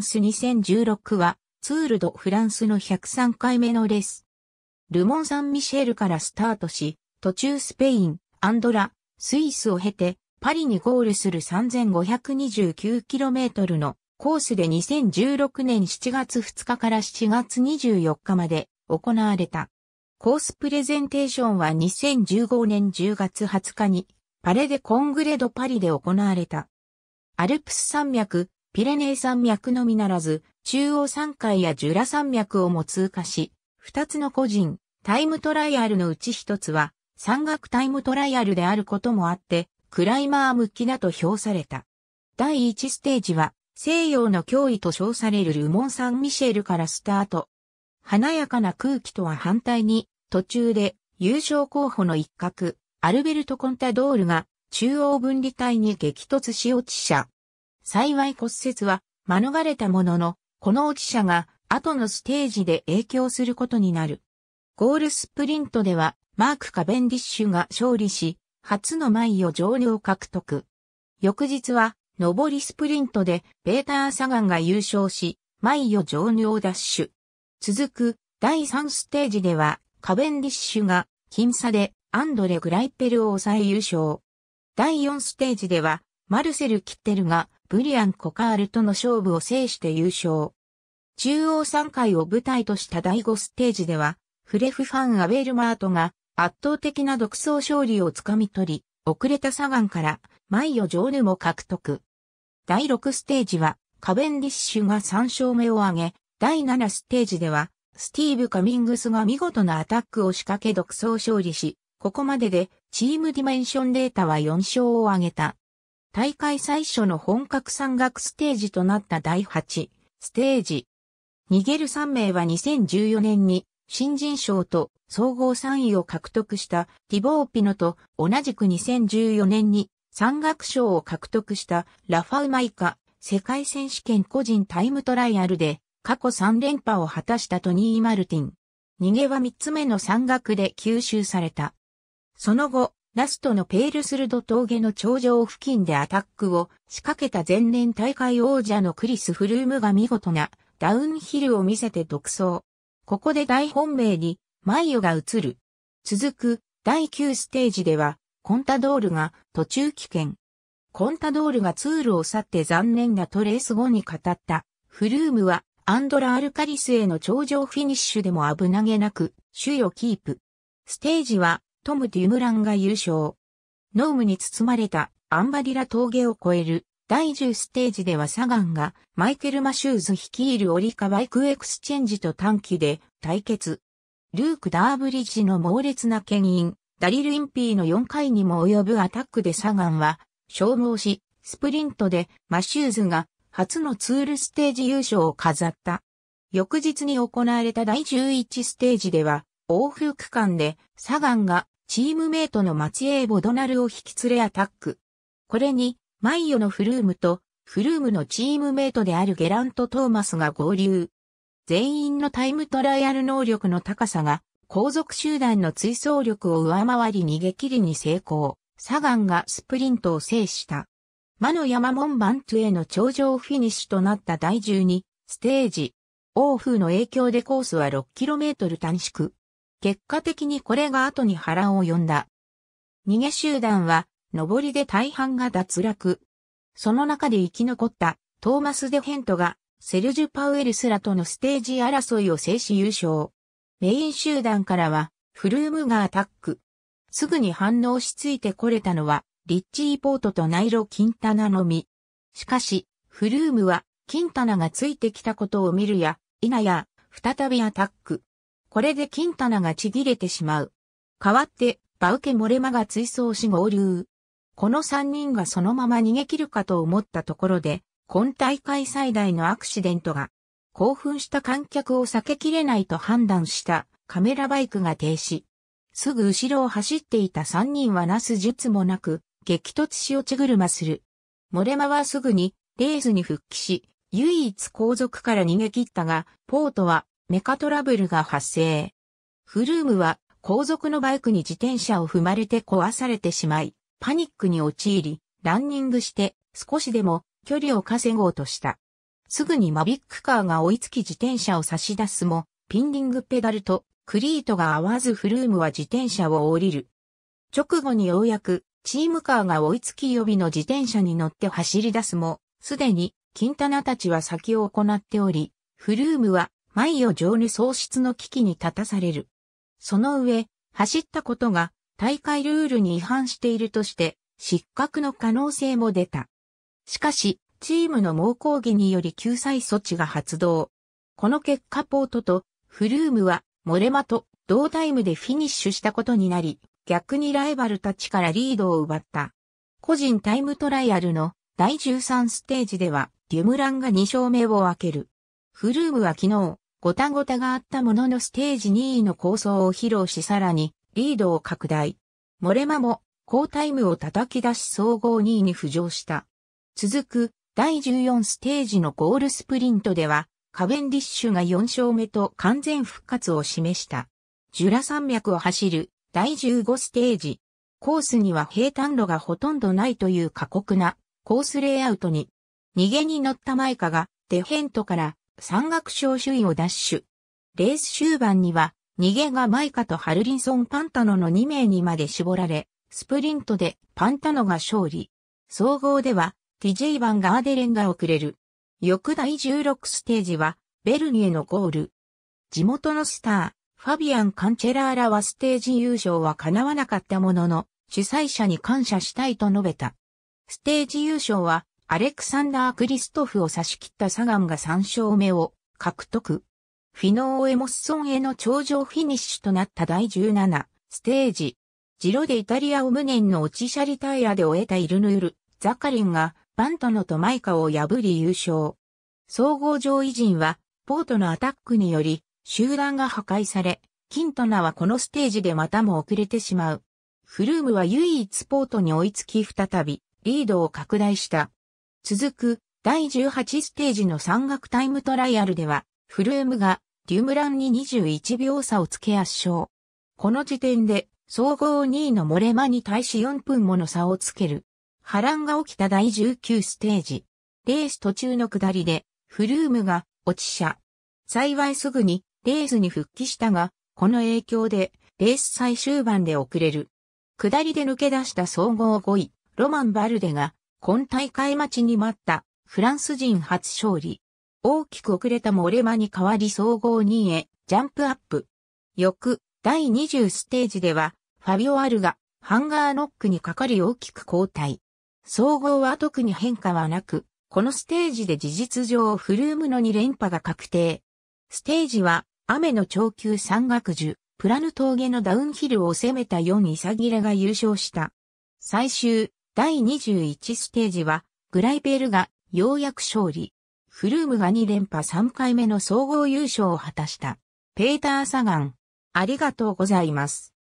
ス2016は、ツールドフランスの103回目のレース。ルモン・サン・ミシェルからスタートし、途中スペイン、アンドラ、スイスを経て、パリにゴールする 3529km のコースで2016年7月2日から7月24日まで行われた。コースプレゼンテーションは2015年10月20日にパレデコングレドパリで行われた。アルプス山脈、ピレネー山脈のみならず、中央山海やジュラ山脈をも通過し、二つの個人、タイムトライアルのうち一つは、山岳タイムトライアルであることもあって、クライマー向きだと評された。第一ステージは、西洋の脅威と称されるルモン・サン・ミシェルからスタート。華やかな空気とは反対に、途中で優勝候補の一角、アルベルト・コンタドールが中央分離帯に激突し落ち者。幸い骨折は免れたものの、この落ち者が後のステージで影響することになる。ゴールスプリントではマーク・カベンディッシュが勝利し、初のマイを上流獲得。翌日は、上りスプリントでベーター・サガンが優勝し、マイを上流ダッシュ。続く第3ステージでは、カベンディッシュが僅差でアンドレ・グライペルを抑え優勝。第4ステージでは、マルセル・キッテルがブリアン・コカールとの勝負を制して優勝。中央3回を舞台とした第5ステージでは、フレフ・ファン・アベルマートが圧倒的な独走勝利をつかみ取り、遅れたサガンからマイオ・ジョーヌも獲得。第6ステージは、カベンディッシュが3勝目を挙げ、第7ステージでは、スティーブ・カミングスが見事なアタックを仕掛け独走勝利し、ここまででチームディメンションデータは4勝を挙げた。大会最初の本格山岳ステージとなった第8ステージ。逃げる3名は2014年に新人賞と総合3位を獲得したティボー・ピノと同じく2014年に山岳賞を獲得したラファウマイカ世界選手権個人タイムトライアルで過去3連覇を果たしたトニー・マルティン。逃げは3つ目の山岳で吸収された。その後、ラストのペールスルド峠の頂上付近でアタックを仕掛けた前年大会王者のクリス・フルームが見事なダウンヒルを見せて独走。ここで大本命にマイオが移る。続く第9ステージではコンタドールが途中棄権。コンタドールがツールを去って残念だとレース後に語ったフルームはアンドラ・アルカリスへの頂上フィニッシュでも危なげなく首位をキープ。ステージはトム・デュムランが優勝。濃霧に包まれたアンバディラ峠を越える第10ステージではサガンがマイケル・マシューズ率いるオリカバイクエクスチェンジと短期で対決。ルーク・ダーブリッジの猛烈な牽引、ダリル・インピーの4回にも及ぶアタックでサガンは消耗し、スプリントでマシューズが初のツールステージ優勝を飾った。翌日に行われた第11ステージでは、欧風区間でサガンがチームメイトのマチエー・ボドナルを引き連れアタック。これに、マイヨのフルームと、フルームのチームメイトであるゲラント・トーマスが合流。全員のタイムトライアル能力の高さが、後続集団の追走力を上回り逃げ切りに成功。サガンがスプリントを制した。魔の山門バントへの頂上フィニッシュとなった第12ステージ。欧風の影響でコースは 6km 短縮。結果的にこれが後に波乱を呼んだ。逃げ集団は、上りで大半が脱落。その中で生き残ったトーマス・デ・ヘントがセルジュ・パウエルスらとのステージ争いを制し優勝。メイン集団からはフルームがアタック。すぐに反応しついてこれたのはリッチー・ポートとナイロ・キンタナのみ。しかし、フルームはキンタナがついてきたことを見るや、否や、再びアタック。これでキンタナがちぎれてしまう。代わって、バウケモレマが追走し合流。この三人がそのまま逃げ切るかと思ったところで、今大会最大のアクシデントが、興奮した観客を避けきれないと判断したカメラバイクが停止。すぐ後ろを走っていた三人はなす術もなく、激突し落ち車する。モレマはすぐにレースに復帰し、唯一後続から逃げ切ったが、ポートはメカトラブルが発生。フルームは後続のバイクに自転車を踏まれて壊されてしまい、パニックに陥り、ランニングして少しでも距離を稼ごうとした。すぐにマビックカーが追いつき自転車を差し出すも、ピンディングペダルとクリートが合わずフルームは自転車を降りる。直後にようやくチームカーが追いつき予備の自転車に乗って走り出すも、すでにキンタナたちは先を行っており、フルームは前を上に喪失の危機に立たされる。その上、走ったことが大会ルールに違反しているとして失格の可能性も出た。しかし、チームの猛抗議により救済措置が発動。この結果ポートとフルームはモレマと同タイムでフィニッシュしたことになり、逆にライバルたちからリードを奪った。個人タイムトライアルの第13ステージではデュムランが2勝目を分ける。フルームは昨日、ごたごたがあったもののステージ2位の構想を披露しさらにリードを拡大。モレマも高タイムを叩き出し総合2位に浮上した。続く第14ステージのゴールスプリントでは、カベンディッシュが4勝目と完全復活を示した。ジュラ山脈を走る第15ステージ。コースには平坦路がほとんどないという過酷なコースレイアウトに、逃げに乗ったマイカがデヘントから山岳賞首位をダッシュ。レース終盤には逃げがマイカとハルリンソン・パンタノの2名にまで絞られ、スプリントでパンタノが勝利。総合では TJ バンガーデレンが遅れる。翌第16ステージは、ベルニエのゴール。地元のスター、ファビアン・カンチェラーラはステージ優勝は叶わなかったものの、主催者に感謝したいと述べた。ステージ優勝は、アレクサンダー・クリストフを差し切ったサガンが3勝目を獲得。フィノーエモッソンへの頂上フィニッシュとなった第17ステージ。ジロでイタリアを無念の落ちシャリタイヤで終えたイルヌール、ザカリンがバントノとマイカを破り優勝。総合上位陣は、ポートのアタックにより、集団が破壊され、キントナはこのステージでまたも遅れてしまう。フルームは唯一ポートに追いつき再び、リードを拡大した。続く、第18ステージの山岳タイムトライアルでは、フルームがデュムランに21秒差をつけ圧勝。この時点で、総合2位のモレマに対し4分もの差をつける。波乱が起きた第19ステージ。レース途中の下りで、フルームが落ち車。幸いすぐにレースに復帰したが、この影響でレース最終盤で遅れる。下りで抜け出した総合5位、ロマン・バルデが、今大会待ちに待ったフランス人初勝利。大きく遅れたモレマに代わり総合2位へジャンプアップ。翌第20ステージでは、ファビオ・アルがハンガーノックにかかり大きく交代。総合は特に変化はなく、このステージで事実上フルームの2連覇が確定。ステージは雨の長級山岳樹、プラヌ峠のダウンヒルを攻めた4イサギレが優勝した。最終、第21ステージは、グライペルがようやく勝利。フルームが2連覇3回目の総合優勝を果たした。ペーター・サガン。ありがとうございます。